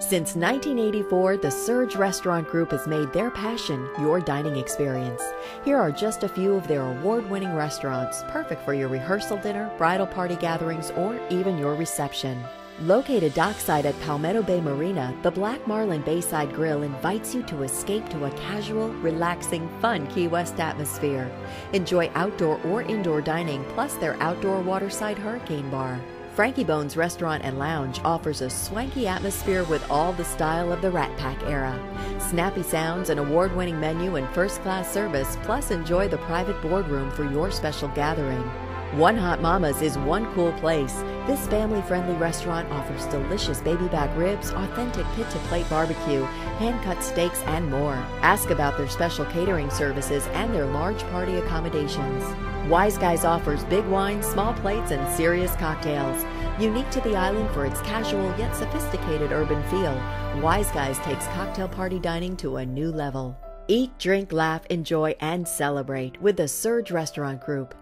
Since 1984, the SERG Restaurant Group has made their passion your dining experience. Here are just a few of their award winning restaurants, perfect for your rehearsal dinner, bridal party gatherings, or even your reception. Located dockside at Palmetto Bay Marina, the Black Marlin Bayside Grill invites you to escape to a casual, relaxing, fun Key West atmosphere. Enjoy outdoor or indoor dining, plus their outdoor waterside hurricane bar. Frankie Bones Restaurant and Lounge offers a swanky atmosphere with all the style of the Rat Pack era. Snappy sounds, an award winning menu, and first class service, plus enjoy the private boardroom for your special gathering. One Hot Mama's is one cool place. This family friendly restaurant offers delicious baby back ribs, authentic pit to plate barbecue, hand cut steaks, and more. Ask about their special catering services and their large party accommodations. Wise Guys offers big wine, small plates, and serious cocktails. Unique to the island for its casual yet sophisticated urban feel, Wise Guys takes cocktail party dining to a new level. Eat, drink, laugh, enjoy, and celebrate with the SERG Restaurant Group.